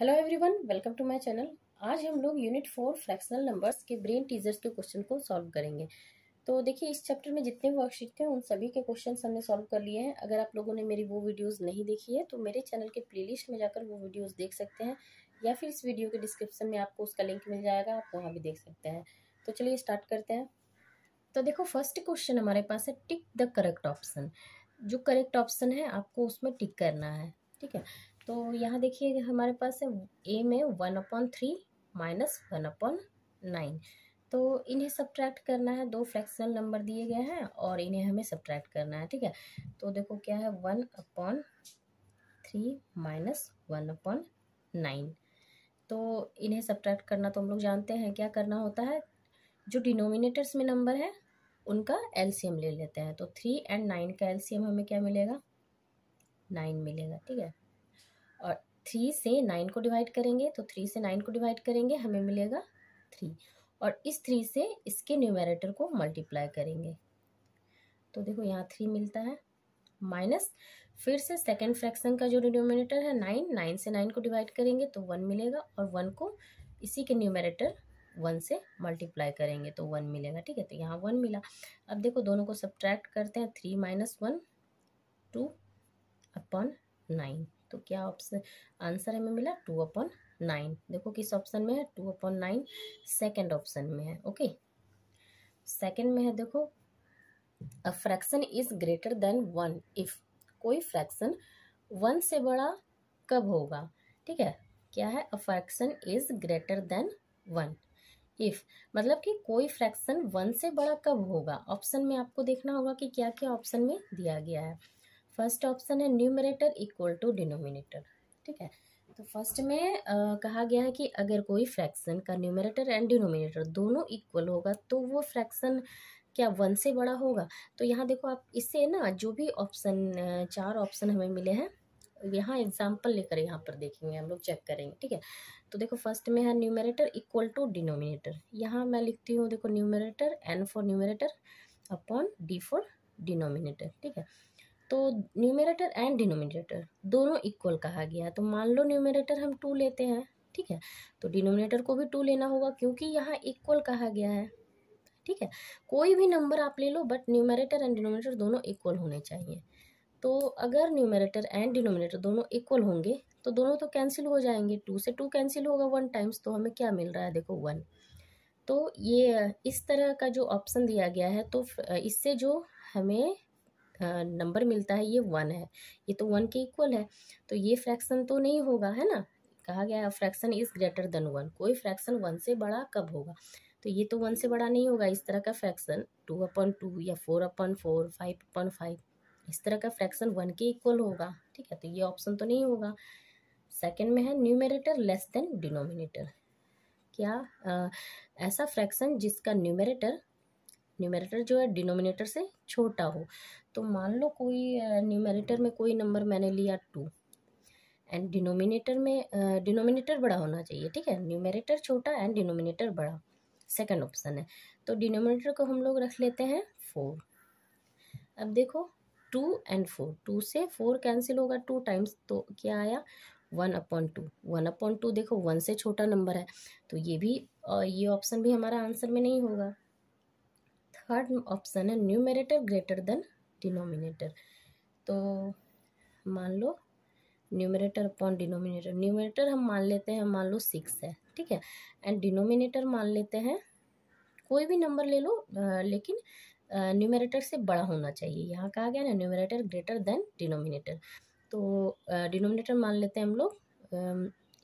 Hello everyone welcome to my channel आज हम लोग यूनिट फोर फ्रैक्शनल नंबर्स के ब्रेन टीजर्स के क्वेश्चन को सॉल्व करेंगे। तो देखिए, इस चैप्टर में जितने वर्कशीट थे, उन सभी के क्वेश्चन हमने सॉल्व कर लिए हैं। अगर आप लोगों ने मेरी वो वीडियोस नहीं देखी है तो मेरे चैनल के प्लेलिस्ट में जाकर वो वीडियोज़ देख सकते हैं, या फिर इस वीडियो के डिस्क्रिप्शन में आपको उसका लिंक मिल जाएगा, आप वहाँ भी देख सकते हैं। तो चलिए स्टार्ट करते हैं। तो देखो फ़र्स्ट क्वेश्चन हमारे पास है टिक द करेक्ट ऑप्शन जो करेक्ट ऑप्शन है, आपको उसमें टिक करना है, ठीक है? तो यहाँ देखिए, हमारे पास है ए में one upon three minus one upon nine तो इन्हें सब्ट्रैक्ट करना है, दो फ्रैक्शनल नंबर दिए गए हैं और इन्हें हमें सब्ट्रैक्ट करना है, ठीक है? तो देखो क्या है one upon three minus one upon nine तो इन्हें सब्ट्रैक्ट करना तो हम लोग जानते हैं क्या करना होता है? जो डिनोमिनेटर्स में नंबर है, उनका एलसीएम ले लेते हैं। तो थ्री एंड नाइन का एलसीएम हमें क्या मिलेगा? नाइन मिलेगा, ठीक है? और थ्री से नाइन को डिवाइड करेंगे तो थ्री से नाइन को डिवाइड करेंगे, हमें मिलेगा थ्री और इस थ्री से इसके न्यूमेरेटर को मल्टीप्लाई करेंगे। तो देखो यहाँ थ्री मिलता है माइनस फिर से सेकेंड फ्रैक्शन का जो डिनोमिनेटर है नाइन नाइन से नाइन को डिवाइड करेंगे तो वन मिलेगा और वन को इसी के न्यूमेरेटर वन से मल्टीप्लाई करेंगे तो वन मिलेगा, ठीक है? तो यहाँ वन मिला। अब देखो दोनों को सब्ट्रैक्ट करते हैं three minus one two upon nine तो क्या ऑप्शन आंसर हमें मिला टू अपॉन नाइन देखो किस ऑप्शन में है? Two upon nine second option में है ओके सेकेंड में है, देखो a fraction is greater than one if कोई फ्रैक्शन वन से बड़ा कब होगा? ठीक है? क्या है? A fraction is greater than one if मतलब कि कोई फ्रैक्शन वन से बड़ा कब होगा? ऑप्शन में आपको देखना होगा कि क्या क्या ऑप्शन में दिया गया है। फ़र्स्ट ऑप्शन है न्यूमरेटर इक्वल टू डिनोमिनेटर ठीक है? तो फ़र्स्ट में आ, कहा गया है कि अगर कोई फ्रैक्शन का न्यूमरेटर एंड डिनोमिनेटर दोनों इक्वल होगा तो वो फ्रैक्शन क्या वन से बड़ा होगा? तो यहाँ देखो आप इससे ना जो भी ऑप्शन चार ऑप्शन हमें मिले हैं यहाँ एग्ज़ाम्पल लेकर यहाँ पर देखेंगे हम लोग चेक करेंगे ठीक है? तो देखो फ़र्स्ट में है न्यूमरेटर इक्वल टू डिनोमिनेटर यहाँ मैं लिखती हूँ देखो numerator N for numerator upon D for denominator ठीक है? तो न्यूमरेटर एंड डिनोमिनेटर दोनों इक्वल कहा गया। है तो मान लो न्यूमरेटर हम टू लेते हैं, ठीक है? तो डिनोमिनेटर को भी टू लेना होगा क्योंकि यहाँ इक्वल कहा गया है, ठीक है? कोई भी नंबर आप ले लो बट न्यूमेरेटर एंड डिनोमिनेटर दोनों इक्वल होने चाहिए। तो अगर न्यूमरेटर एंड डिनोमिनेटर दोनों इक्वल होंगे तो दोनों तो कैंसिल हो जाएँगे। टू से टू कैंसिल होगा वन टाइम्स तो हमें क्या मिल रहा है? देखो वन तो ये इस तरह का जो ऑप्शन दिया गया है तो इससे जो हमें नंबर मिलता है ये वन है। ये तो वन के इक्वल है तो ये फ्रैक्शन तो नहीं होगा है ना? कहा गया है fraction is greater than one. कोई फ्रैक्शन वन से बड़ा कब होगा? तो ये तो वन से बड़ा नहीं होगा इस तरह का फ्रैक्शन टू अपन टू या four upon four five upon five इस तरह का फ्रैक्शन वन के इक्वल होगा ठीक है? तो ये ऑप्शन तो नहीं होगा। सेकेंड में है न्यूमेरेटर लेस देन डिनोमिनेटर। क्या आ, ऐसा फ्रैक्शन जिसका न्यूमेरेटर न्यूमेरेटर जो है डिनोमिनेटर से छोटा हो तो मान लो कोई न्यूमेरेटर में कोई नंबर मैंने लिया टू एंड डिनोमिनेटर में डिनोमिनेटर बड़ा होना चाहिए, ठीक है? न्यूमेरेटर छोटा एंड डिनोमिनेटर बड़ा सेकंड ऑप्शन है। तो डिनोमिनेटर को हम लोग रख लेते हैं फोर अब देखो टू एंड फोर टू से फोर कैंसिल होगा टू टाइम्स तो क्या आया? One upon two one upon two देखो वन से छोटा नंबर है तो ये भी ये ऑप्शन भी हमारा आंसर में नहीं होगा। थर्ड ऑप्शन है न्यूमेरेटर ग्रेटर देन डिनोमिनेटर तो मान लो न्यूमरेटर अपॉन डिनोमिनेटर न्यूमरेटर हम मान लेते हैं मान लो सिक्स है ठीक है? एंड डिनोमिनेटर मान लेते हैं कोई भी नंबर ले लो आ, लेकिन न्यूमरेटर से बड़ा होना चाहिए। यहाँ कहा गया ना न्यूमरेटर ग्रेटर देन डिनोमिनेटर तो डिनोमिनेटर मान लेते हैं हम लोग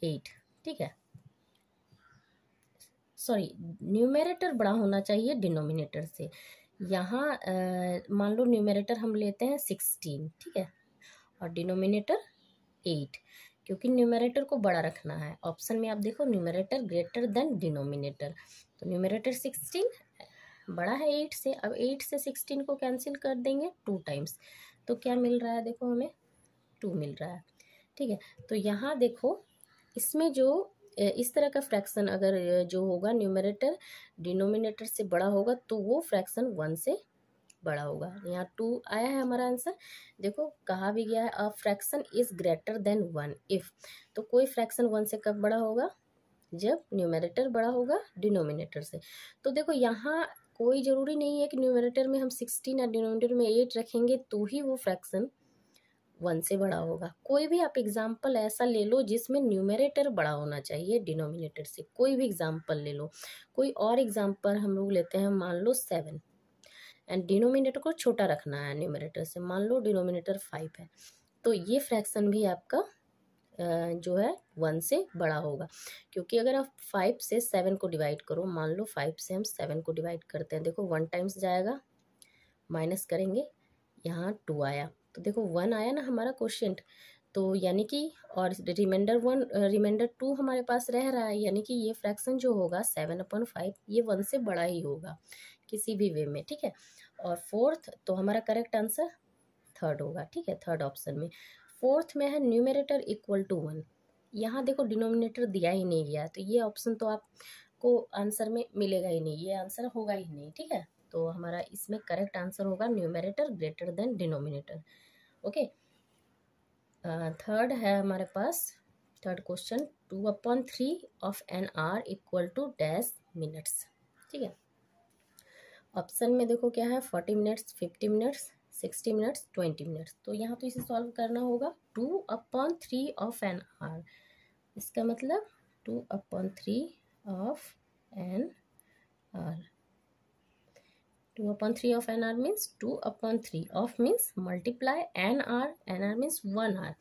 एट ठीक है? सॉरी न्यूमेरेटर बड़ा होना चाहिए डिनोमिनेटर से। यहाँ मान लो न्यूमेरेटर हम लेते हैं सिक्सटीन ठीक है? और डिनोमिनेटर एट क्योंकि न्यूमेरेटर को बड़ा रखना है। ऑप्शन में आप देखो न्यूमेरेटर ग्रेटर देन डिनोमिनेटर तो न्यूमेरेटर सिक्सटीन बड़ा है एट से, अब एट से सिक्सटीन को कैंसिल कर देंगे टू टाइम्स तो क्या मिल रहा है? देखो हमें टू मिल रहा है, ठीक है? तो यहाँ देखो, इसमें जो इस तरह का फ्रैक्शन अगर जो होगा न्यूमरेटर डिनोमिनेटर से बड़ा होगा तो वो फ्रैक्शन वन से बड़ा होगा। यहाँ टू आया है हमारा आंसर। देखो, कहा भी गया है, a fraction is greater than one if. तो कोई फ्रैक्शन वन से कब बड़ा होगा? जब न्यूमेरेटर बड़ा होगा डिनोमिनेटर से। तो देखो, यहाँ कोई ज़रूरी नहीं है कि न्यूमेरेटर में हम सिक्सटीन या डिनोमिनेटर में एट रखेंगे तो ही वो फ्रैक्शन वन से बड़ा होगा। कोई भी आप एग्ज़ाम्पल ऐसा ले लो जिसमें न्यूमेरेटर बड़ा होना चाहिए डिनोमिनेटर से। कोई भी एग्ज़ाम्पल ले लो। कोई और एग्ज़ाम्पल हम लोग लेते हैं, मान लो सेवन एंड डिनोमिनेटर को छोटा रखना है न्यूमेरेटर से। मान लो डिनोमिनेटर फाइव है। तो ये फ्रैक्शन भी आपका जो है वन से बड़ा होगा। क्योंकि अगर आप फाइव से सेवन को डिवाइड करो, मान लो फाइव से हम सेवन को डिवाइड करते हैं। देखो वन टाइम्स जाएगा माइनस करेंगे, यहाँ टू आया। तो देखो वन आया ना हमारा क्वेश्चन तो यानी कि, और रिमाइंडर वन रिमाइंडर टू हमारे पास रह रहा है, यानी कि ये फ्रैक्शन जो होगा सेवन अपन फाइव ये वन से बड़ा ही होगा, किसी भी वे में, ठीक है? और फोर्थ तो हमारा करेक्ट आंसर थर्ड होगा, ठीक है? थर्ड ऑप्शन में। फोर्थ में है न्यूमेरेटर इक्वल टू वन यहाँ देखो डिनोमिनेटर दिया ही नहीं गया तो ये ऑप्शन तो आपको आंसर में मिलेगा ही नहीं, ये आंसर होगा ही नहीं, ठीक है? तो हमारा इसमें करेक्ट आंसर होगा numerator greater than denominator okay. Third है हमारे पास। Third question two upon three of an hour equal to dash minutes ठीक है? ऑप्शन में देखो क्या है? Forty minutes fifty minutes sixty minutes twenty minutes तो यहाँ तो इसे सॉल्व करना होगा। Two upon three of an hour इसका मतलब two upon three of an hour two upon three of an hour means two upon three of means multiply an hour an hour means one hour,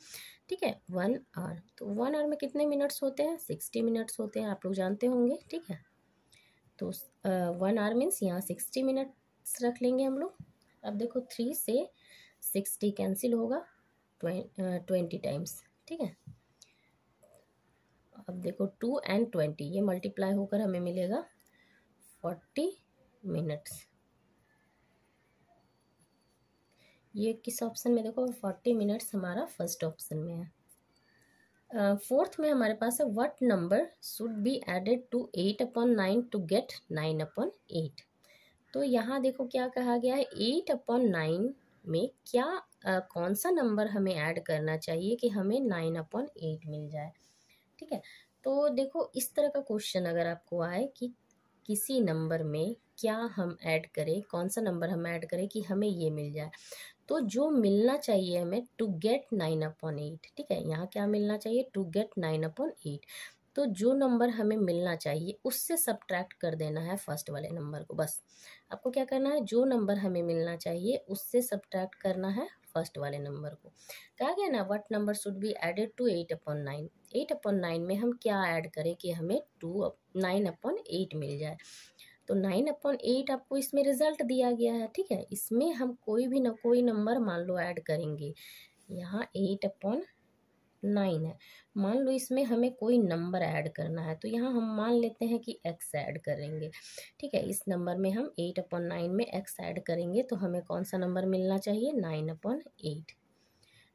ठीक है? One hour. तो one are में कितने minutes होते हैं? Sixty minutes होते हैं, आप लोग जानते होंगे, ठीक है? तो वन आर मीन्स यहाँ सिक्सटी मिनट्स रख लेंगे हम लोग। अब देखो, थ्री से सिक्सटी कैंसिल होगा ट्वेंटी टाइम्स, ठीक है? अब देखो, टू एंड ट्वेंटी, ये मल्टीप्लाई होकर हमें मिलेगा फोर्टी मिनट्स। ये किस ऑप्शन में देखो? फोर्टी मिनट्स हमारा फ़र्स्ट ऑप्शन में है। फोर्थ uh, में हमारे पास है what number should be added to eight upon nine to get nine upon eight तो यहाँ देखो क्या कहा गया है एट अपॉन नाइन में क्या uh, कौन सा नंबर हमें ऐड करना चाहिए कि हमें नाइन अपॉन एट मिल जाए? ठीक है? तो देखो इस तरह का क्वेश्चन अगर आपको आए कि किसी नंबर में क्या हम ऐड करें कौन सा नंबर हम ऐड करें कि हमें ये मिल जाए। तो जो मिलना चाहिए हमें to get nine upon eight ठीक है? यहाँ क्या मिलना चाहिए? To get nine upon eight तो जो नंबर हमें मिलना चाहिए, उससे सब्ट्रैक्ट कर देना है फ़र्स्ट वाले नंबर को, बस। आपको क्या करना है? जो नंबर हमें मिलना चाहिए, उससे सब्ट्रैक्ट करना है फ़र्स्ट वाले नंबर को। कहा गया ना what number should be added to eight upon nine eight upon nine में हम क्या ऐड करें कि हमें टू नाइन अपॉन एट मिल जाए। तो नाइन अपॉन एट आपको इसमें रिज़ल्ट दिया गया है, ठीक है? इसमें हम कोई भी ना, कोई नंबर मान लो ऐड करेंगे। यहाँ एट अपॉन नाइन है। मान लो इसमें हमें कोई नंबर ऐड करना है तो यहाँ हम मान लेते हैं कि एक्स ऐड करेंगे। ठीक है, इस नंबर में हम एट अपॉन नाइन में एक्स ऐड करेंगे तो हमें कौन सा नंबर मिलना चाहिए? नाइन अपॉन एट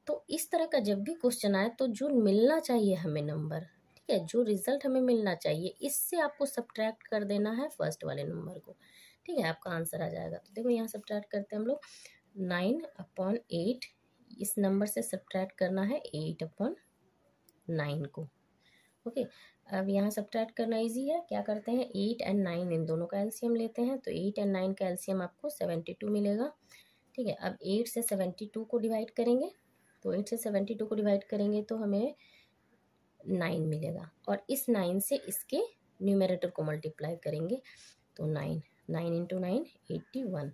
तो इस तरह का जब भी क्वेश्चन आए तो जो मिलना चाहिए हमें नंबर ठीक है, जो रिज़ल्ट हमें मिलना चाहिए, इससे आपको सब्ट्रैक्ट कर देना है फ़र्स्ट वाले नंबर को। ठीक है, आपका आंसर आ जाएगा। तो देखो, यहाँ सब्ट्रैक्ट करते हैं हम लोग। नाइन अपॉन एट इस नंबर से सब्ट्रैक्ट करना है एट अपॉन नाइन को। ओके अब यहाँ सब्ट्रैक्ट करना इजी है। क्या करते हैं? एट एंड नाइन इन दोनों का एल्सियम लेते हैं। तो एट एंड नाइन का एल्सियम आपको सेवेंटी टू मिलेगा। ठीक है, अब एट से सेवेंटी टू को डिवाइड करेंगे। तो एट से सेवेंटी टू को डिवाइड करेंगे तो हमें नाइन मिलेगा। और इस नाइन से इसके न्यूमेरेटर को मल्टीप्लाई करेंगे तो nine nine into nine eighty one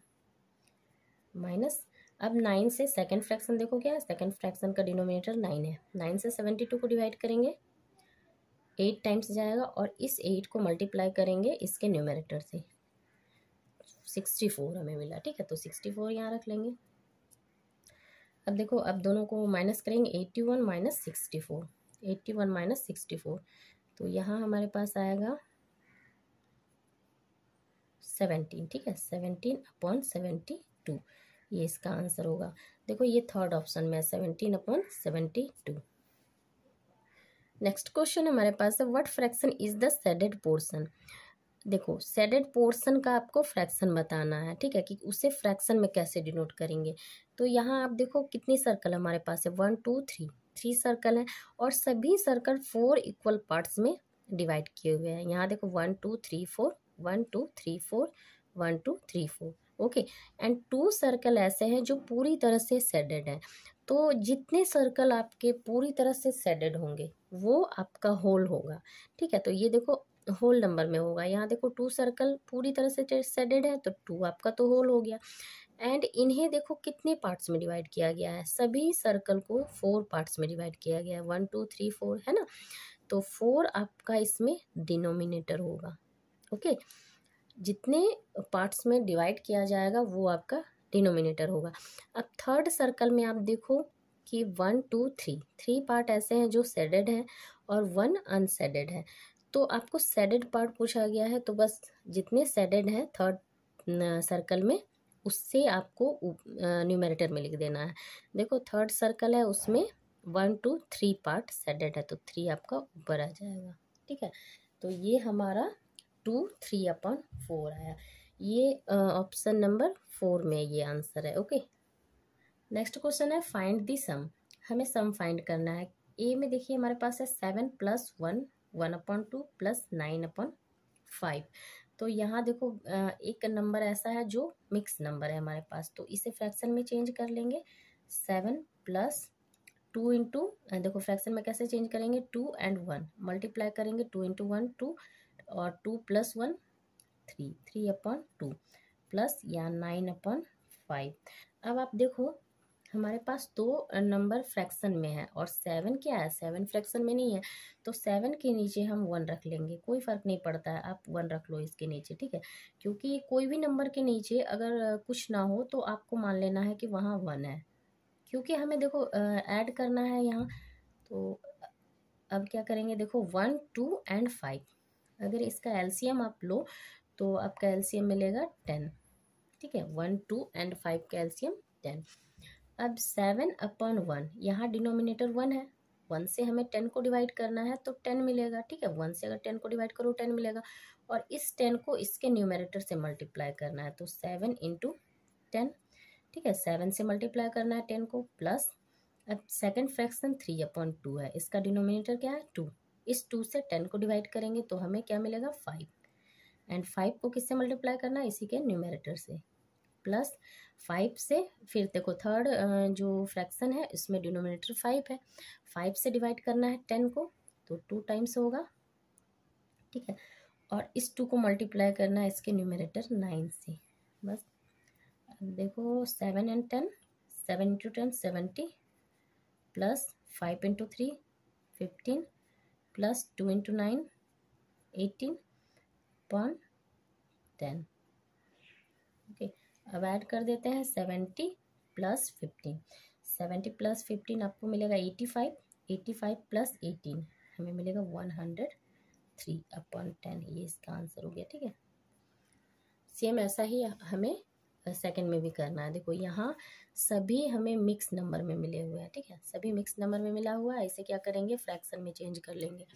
minus अब नाइन से सेकेंड फ्रैक्शन देखो क्या सेकेंड फ्रैक्शन का डिनोमिनेटर नाइन है। नाइन से सेवेंटी टू को डिवाइड करेंगे एट टाइम्स जाएगा और इस एट को मल्टीप्लाई करेंगे इसके न्यूमेरेटर से। सिक्सटी फोर हमें मिला, ठीक है? तो सिक्सटी फोर यहाँ रख लेंगे। अब देखो, अब दोनों को माइनस करेंगे eighty one minus sixty four eighty one minus sixty four तो यहाँ हमारे पास आएगा सेवेंटीन ठीक है? सेवेंटीन अपॉन सेवेंटी टू ये इसका आंसर होगा। देखो, ये थर्ड ऑप्शन में है seventeen upon seventy two next question हमारे पास है what fraction is the shaded portion देखो सेडेड पोर्शन का आपको फ्रैक्शन बताना है, ठीक है? कि उसे फ्रैक्शन में कैसे डिनोट करेंगे? तो यहाँ आप देखो कितनी सर्कल हमारे पास है one two three three circle है और सभी सर्कल फोर इक्वल पार्ट्स में डिवाइड किए हुए हैं। यहाँ देखो one, two, three, four, one, two, three, four, one, two, three, four, okay. And two circle ऐसे हैं जो पूरी तरह से सेडेड हैं। तो जितने सर्कल आपके पूरी तरह से सेडेड होंगे, वो आपका होल होगा, ठीक है? तो ये देखो होल नंबर में होगा। यहाँ देखो टू सर्कल पूरी तरह से सेडेड है तो टू आपका तो होल हो गया। एंड इन्हें देखो कितने पार्ट्स में डिवाइड किया गया है। सभी सर्कल को फोर पार्ट्स में डिवाइड किया गया है। वन टू थ्री फोर है ना? तो फोर आपका इसमें डिनोमिनेटर होगा। ओके जितने पार्ट्स में डिवाइड किया जाएगा, वो आपका डिनोमिनेटर होगा। अब थर्ड सर्कल में आप देखो कि one two three three part ऐसे हैं जो सेडेड हैं और वन अनसेडेड है। तो आपको सेडेड पार्ट पूछा गया है तो बस जितने सेडेड हैं थर्ड सर्कल में उससे आपको न्यूमेरेटर में लिख देना है। देखो थर्ड सर्कल है उसमें one two three part shaded है तो थ्री आपका ऊपर आ जाएगा, ठीक है? तो ये हमारा टू थ्री अपॉन फोर आया। ये ऑप्शन नंबर फोर में ये आंसर है ओके नेक्स्ट क्वेश्चन है फाइंड दी सम हमें सम फाइंड करना है। ए में देखिए, हमारे पास है seven plus one one upon two plus nine upon five तो यहाँ देखो एक नंबर ऐसा है जो मिक्स नंबर है हमारे पास। तो इसे फ्रैक्शन में चेंज कर लेंगे। सेवन प्लस टू इंटू देखो फ्रैक्शन में कैसे चेंज करेंगे? टू एंड वन मल्टीप्लाई करेंगे टू इंटू वन टू और two plus one three three upon two plus या नाइन अपॉन फाइव अब आप देखो हमारे पास दो नंबर फ्रैक्शन में है और सेवन क्या है? सेवन फ्रैक्शन में नहीं है। तो सेवन के नीचे हम वन रख लेंगे। कोई फ़र्क नहीं पड़ता है। आप वन रख लो इसके नीचे, ठीक है? क्योंकि कोई भी नंबर के नीचे अगर कुछ ना हो तो आपको मान लेना है कि वहाँ वन है। क्योंकि हमें देखो ऐड करना है यहाँ। तो अब क्या करेंगे? देखो वन टू एंड फाइव अगर इसका एलसीएम आप लो तो आपका एलसीएम मिलेगा टेन ठीक है? वन टू एंड फाइव का एलसीएम टेन अब सेवन अपॉन वन यहाँ डिनोमिनेटर वन है। वन से हमें टेन को डिवाइड करना है तो टेन मिलेगा, ठीक है? वन से अगर टेन को डिवाइड करो टेन मिलेगा। और इस टेन को इसके न्यूमेरेटर से मल्टीप्लाई करना है तो सेवन इंटू टेन ठीक है? सेवन से मल्टीप्लाई करना है टेन को प्लस अब second fraction three upon two है। इसका डिनोमिनेटर क्या है? टू इस टू से टेन को डिवाइड करेंगे तो हमें क्या मिलेगा? फाइव एंड फाइव को किससे मल्टीप्लाई करना है? इसी के न्यूमेरेटर से। प्लस फाइव से, फिर देखो थर्ड जो फ्रैक्शन है, इसमें डिनोमिनेटर फाइव है। फाइव से डिवाइड करना है टेन को तो टू टाइम्स होगा। ठीक है? और इस टू को मल्टीप्लाई करना है इसके न्यूमिनेटर नाइन से। बस। देखो seven and ten seven into ten seventy plus five into three fifteen plus two into nine eighteen upon ten अब ऐड कर देते हैं seventy plus fifteen seventy plus fifteen आपको मिलेगा eighty five eighty five plus eighteen हमें मिलेगा one hundred three upon ten ये इसका आंसर हो गया, ठीक है? सेम ऐसा ही हमें सेकंड में भी करना है। देखो, यहाँ सभी हमें मिक्स नंबर में मिले हुए हैं, ठीक है? सभी मिक्स नंबर में मिला हुआ है इसे क्या करेंगे? फ्रैक्शन में चेंज कर लेंगे।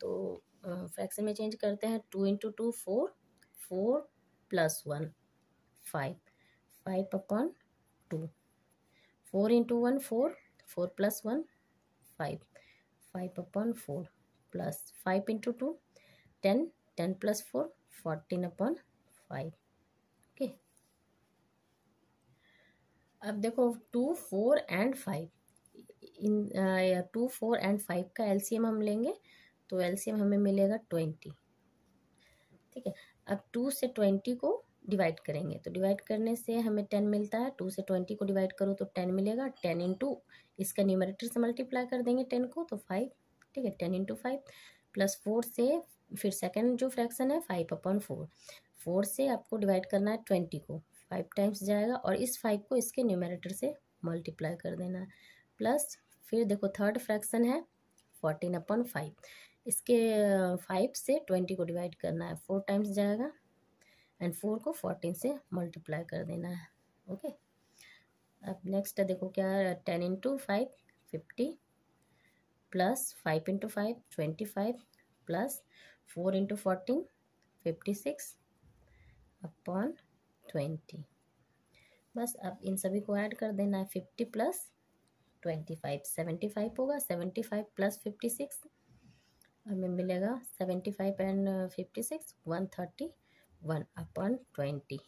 तो फ्रैक्शन में चेंज करते हैं two into two four four plus one five five upon two four into one four four plus one five five upon four plus five into two ten ten plus four fourteen upon five okay अब देखो two four and five इन two four and five का LCM हम लेंगे तो LCM हमें मिलेगा twenty ठीक है? अब टू से ट्वेंटी को डिवाइड करेंगे। तो डिवाइड करने से हमें टेन मिलता है टू से ट्वेंटी को डिवाइड करो तो टेन मिलेगा टेन इंटू इसका न्यूमरेटर से मल्टीप्लाई कर देंगे टेन को तो फाइव ठीक है ten into five plus four से फिर सेकेंड जो फ्रैक्शन है फाइव अपॉन फोर फोर से आपको डिवाइड करना है ट्वेंटी को फाइव टाइम्स जाएगा और इस फाइव को इसके न्यूमरेटर से मल्टीप्लाई कर देना है। प्लस फिर देखो थर्ड फ्रैक्शन है फोर्टीन अपॉन फाइव इसके फाइव से ट्वेंटी को डिवाइड करना है फोर टाइम्स जाएगा एंड फोर को फोर्टीन से मल्टीप्लाई कर देना है ओके अब नेक्स्ट देखो क्या ten into five fifty plus five into five twenty five plus four into fourteen fifty six upon twenty बस अब इन सभी को ऐड कर देना है fifty plus twenty five seventy five होगा seventy five plus fifty six हमें मिलेगा seventy five and fifty six one thirty one upon twenty.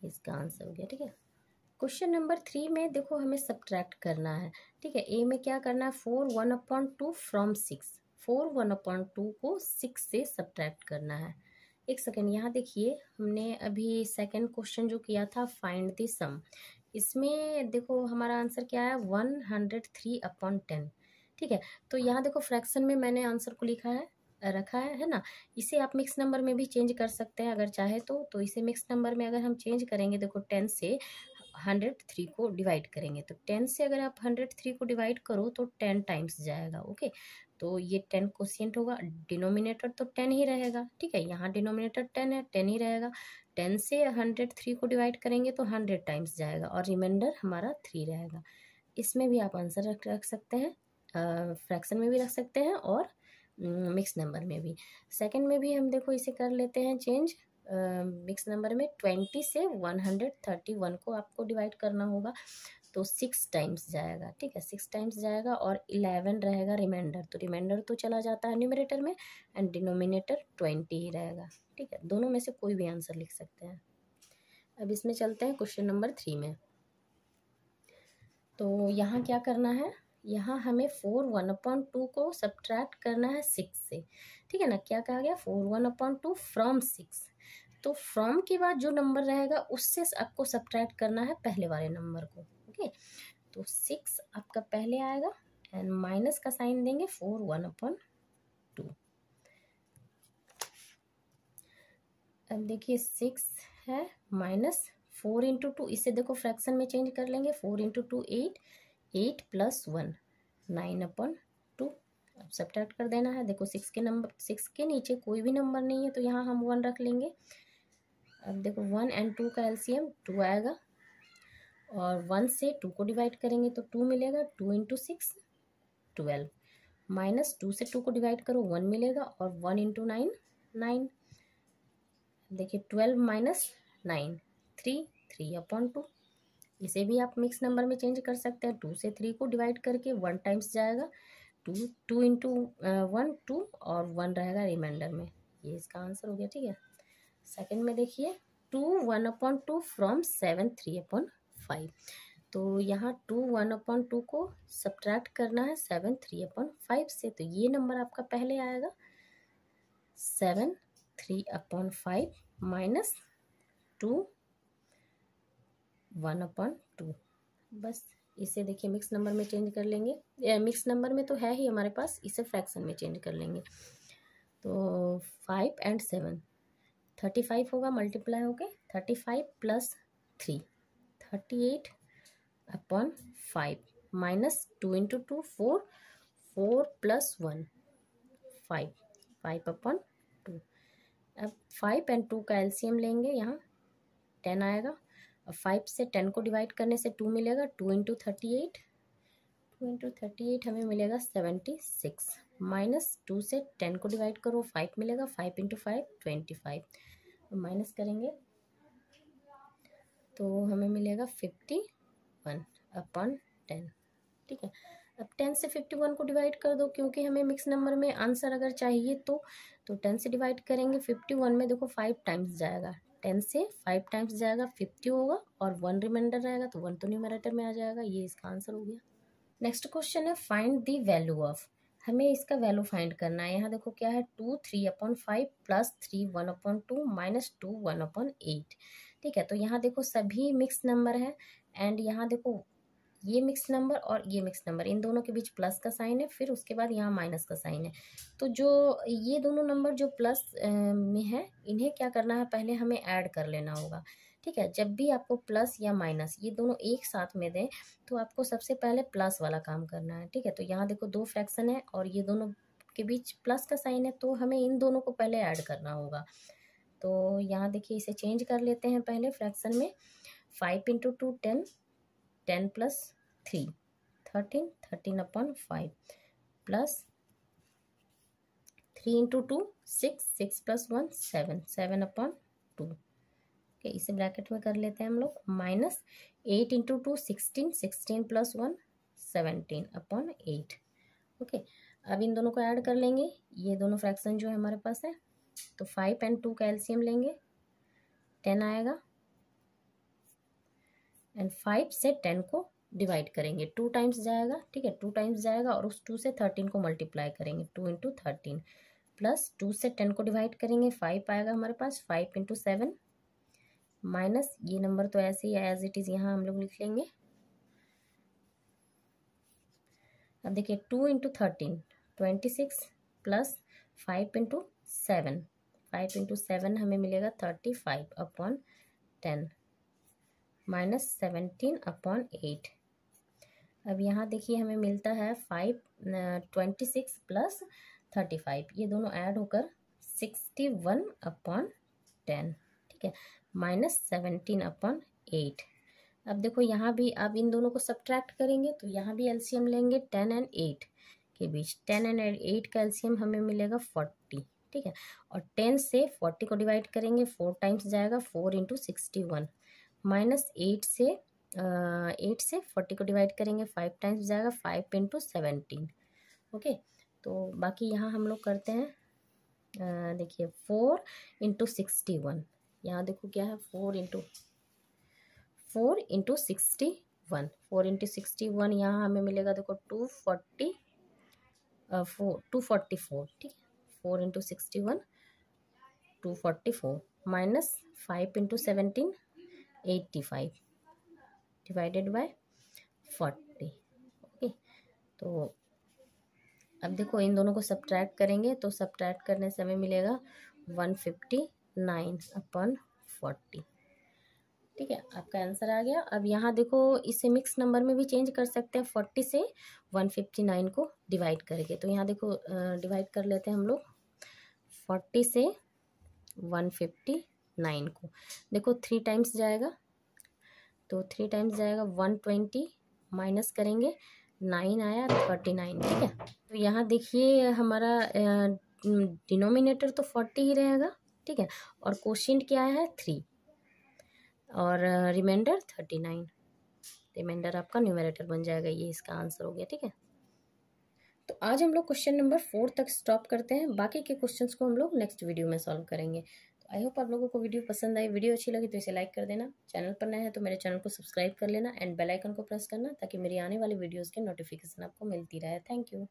इसका आंसर हो गया, ठीक है? क्वेश्चन नंबर थ्री में देखो हमें सब्ट्रैक्ट करना है, ठीक है? ए में क्या करना है? Four one upon two from six four one upon two को सिक्स से सब्ट्रैक्ट करना है। एक सेकेंड यहाँ देखिए, हमने अभी सेकेंड क्वेश्चन जो किया था फाइंड द सम इसमें देखो हमारा आंसर क्या है? One hundred three upon ten ठीक है? तो यहाँ देखो फ्रैक्शन में मैंने आंसर को लिखा है। रखा है है ना? इसे आप मिक्स नंबर में भी चेंज कर सकते हैं अगर चाहे तो। तो इसे मिक्स नंबर में अगर हम चेंज करेंगे, देखो टेन से हंड्रेड थ्री को डिवाइड करेंगे। तो टेन से अगर आप हंड्रेड थ्री को डिवाइड करो तो टेन टाइम्स जाएगा ओके तो ये टेन क्वेश्चन होगा। डिनोमिनेटर तो टेन ही रहेगा, ठीक है? यहाँ डिनोमिनेटर टेन है टेन ही रहेगा। टेन से हंड्रेड थ्री को डिवाइड करेंगे तो हंड्रेड टाइम्स जाएगा और रिमाइंडर हमारा थ्री रहेगा। इसमें भी आप आंसर रख रख सकते हैं फ्रैक्शन में भी रख सकते हैं और मिक्स नंबर में भी। सेकंड में भी हम देखो इसे कर लेते हैं चेंज मिक्स uh, नंबर में ट्वेंटी से वन हंड्रेड थर्टी वन को आपको डिवाइड करना होगा तो सिक्स टाइम्स जाएगा ठीक है? सिक्स टाइम्स जाएगा और इलेवन रहेगा रिमाइंडर तो रिमाइंडर तो चला जाता है न्यूमरेटर में एंड डिनोमिनेटर ट्वेंटी ही रहेगा ठीक है? दोनों में से कोई भी आंसर लिख सकते हैं। अब इसमें चलते हैं क्वेश्चन नंबर थ्री में। तो यहाँ क्या करना है? यहाँ हमें फोर वन अपॉन टू को सब्ट्रैक्ट करना है सिक्स से। ठीक है ना? क्या कहा गया? Four one upon two from six. तो फ्रॉम के बाद जो नंबर रहेगा, उससे आपको सब्ट्रैक्ट करना है पहले वाले नंबर को। ओके? तो सिक्स आपका पहले आएगा एंड माइनस का साइन देंगे फोर वन अपॉन टू। अब देखिए, सिक्स है माइनस फोर इंटू टू इसे देखो फ्रैक्शन में चेंज कर लेंगे four into two eight eight plus one, nine upon two. अब सब्ट्रैक्ट कर देना है। देखो सिक्स के नंबर सिक्स के नीचे कोई भी नंबर नहीं है तो यहाँ हम वन रख लेंगे। अब देखो वन एंड टू का एलसीएम टू आएगा। और वन से टू को डिवाइड करेंगे तो टू मिलेगा। Two into six twelve minus two से टू को डिवाइड करो वन मिलेगा। और वन इंटू नाइन नाइन देखिए twelve minus nine three three upon two इसे भी आप मिक्स नंबर में चेंज कर सकते हैं। टू से थ्री को डिवाइड करके वन टाइम्स जाएगा। Two two into one two और वन रहेगा रिमाइंडर में। ये इसका आंसर हो गया, ठीक है? सेकंड में देखिए two one upon two from seven three upon five तो यहाँ टू वन अपॉन टू को सब्ट्रैक्ट करना है सेवन थ्री अपॉन फाइव से। तो ये नंबर आपका पहले आएगा। Seven three upon five minus two one upon two. बस, इसे देखिए मिक्स नंबर में चेंज कर लेंगे। मिक्स नंबर में तो है ही हमारे पास, इसे फ्रैक्शन में चेंज कर लेंगे। तो five and seven thirty five होगा मल्टीप्लाई हो गए thirty five plus three thirty eight upon five minus two into two four four plus one five five upon two अब फाइव एंड टू का LCM लेंगे, यहाँ टेन आएगा। और five से टेन को डिवाइड करने से टू मिलेगा two into thirty eight two into thirty eight हमें मिलेगा सेवेंटी सिक्स माइनस टू से टेन को डिवाइड करो फाइव मिलेगा five into five twenty five minus करेंगे तो हमें मिलेगा फिफ्टी वन अपॉन टेन ठीक है? अब टेन से फिफ्टी वन को डिवाइड कर दो, क्योंकि हमें मिक्स नंबर में आंसर अगर चाहिए तो तो टेन से डिवाइड करेंगे फिफ्टी वन में देखो फाइव टाइम्स जाएगा. टेन से फाइव टाइम्स जाएगा फिफ्टी होगा और वन रिमाइंडर रहेगा तो वन तो न्यूमरेटर में आ जाएगा। ये इसका आंसर हो गया। नेक्स्ट क्वेश्चन है, फाइंड दी वैल्यू ऑफ़। हमें इसका वैल्यू फाइंड करना है। यहाँ देखो क्या है, two three upon five plus three one upon two minus two one upon eight. ठीक है तो यहाँ देखो सभी मिक्स नंबर है। एंड यहाँ देखो ये मिक्स नंबर और ये मिक्स नंबर इन दोनों के बीच प्लस का साइन है, फिर उसके बाद यहाँ माइनस का साइन है। तो जो ये दोनों नंबर जो प्लस में है, इन्हें क्या करना है? पहले हमें ऐड कर लेना होगा। ठीक है? जब भी आपको प्लस या माइनस ये दोनों एक साथ में दें तो आपको सबसे पहले प्लस वाला काम करना है। ठीक है? तो यहाँ देखो दो फ्रैक्शन है और ये दोनों के बीच प्लस का साइन है तो हमें इन दोनों को पहले ऐड करना होगा। तो यहाँ देखिए इसे चेंज कर लेते हैं पहले फ्रैक्शन में। Five into two ten ten plus three, thirteen thirteen upon five plus three into two, six six plus one, seven seven upon two. Okay, इसे ब्रैकेट में कर लेते हैं हम लोग, minus eight into two, sixteen sixteen plus one, seventeen upon eight. Okay, अब इन दोनों को ऐड कर लेंगे, ये दोनों फ्रैक्शन जो है हमारे पास है तो फाइव एंड टू का एल्सियम लेंगे, टेन आएगा एंड फाइव से टेन को डिवाइड करेंगे। टू टाइम्स जाएगा, ठीक है? टू टाइम्स जाएगा और उस टू से थर्टीन को मल्टीप्लाई करेंगे। Two into thirteen plus two से टेन को डिवाइड करेंगे। फाइव आएगा हमारे पास फाइव इंटू सेवन माइनस ये नंबर तो ऐसे ही एज इट इज़ यहाँ हम लोग लिख लेंगे। अब देखिए two into thirteen twenty six plus five into seven five into seven हमें मिलेगा thirty five upon ten minus seventeen upon eight अब यहाँ देखिए हमें मिलता है five twenty six plus thirty five ये दोनों ऐड होकर सिक्सटी वन अपॉन टेन ठीक है? माइनस सेवनटीन अपॉन एट अब देखो यहाँ भी अब इन दोनों को सब्ट्रैक्ट करेंगे तो यहाँ भी एलसीएम लेंगे टेन एंड एट के बीच. टेन एंड एट का एलसीएम हमें मिलेगा फोर्टी ठीक है? और टेन से फोर्टी को डिवाइड करेंगे फोर टाइम्स जाएगा four into sixty one minus eight से एट से फोर्टी को डिवाइड करेंगे, फाइव टाइम्स जाएगा, फाइव इंटू सेवेंटीन ओके? तो बाकी यहाँ हम लोग करते हैं देखिए, फोर इंटू सिक्सटी वन। यहाँ देखो क्या है, four into four into sixty one. Four into sixty one यहाँ हमें मिलेगा, देखो, two forty four, two forty four, ठीक है? Four into sixty one, two forty four. Minus five into seventeen eighty five divided by forty okay तो अब देखो, इन दोनों को सब्ट्रैक्ट करेंगे तो सब्ट्रैक्ट करने से हमें मिलेगा one fifty nine upon forty ठीक है? आपका आंसर आ गया। अब यहाँ देखो, इसे मिक्स नंबर में भी चेंज कर सकते हैं। फोर्टी से वन फिफ्टी नाइन को डिवाइड करके तो यहाँ देखो डिवाइड कर लेते हैं हम लोग। फोर्टी से वन फिफ्टी नाइन को। देखो थ्री टाइम्स जाएगा। तो थ्री टाइम्स जाएगा वन ट्वेंटी माइनस करेंगे नाइन आया थर्टी नाइन ठीक है? तो यहाँ देखिए, हमारा डिनोमिनेटर तो फोर्टी ही रहेगा, ठीक है? और क्वेश्चन क्या है? थ्री और रिमाइंडर थर्टी नाइन रिमाइंडर आपका न्यूमरेटर बन जाएगा, ये इसका आंसर हो गया, ठीक है? तो आज हम लोग क्वेश्चन नंबर फोर तक स्टॉप करते हैं। बाकी के क्वेश्चंस को हम लोग नेक्स्ट वीडियो में सॉल्व करेंगे। आई होप आप लोगों को वीडियो पसंद आई। वीडियो अच्छी लगी तो इसे लाइक कर देना। चैनल पर नया है तो मेरे चैनल को सब्सक्राइब कर लेना एंड बेल आइकन को प्रेस करना ताकि मेरी आने वाली वीडियोस के नोटिफिकेशन आपको मिलती रहे। Thank you.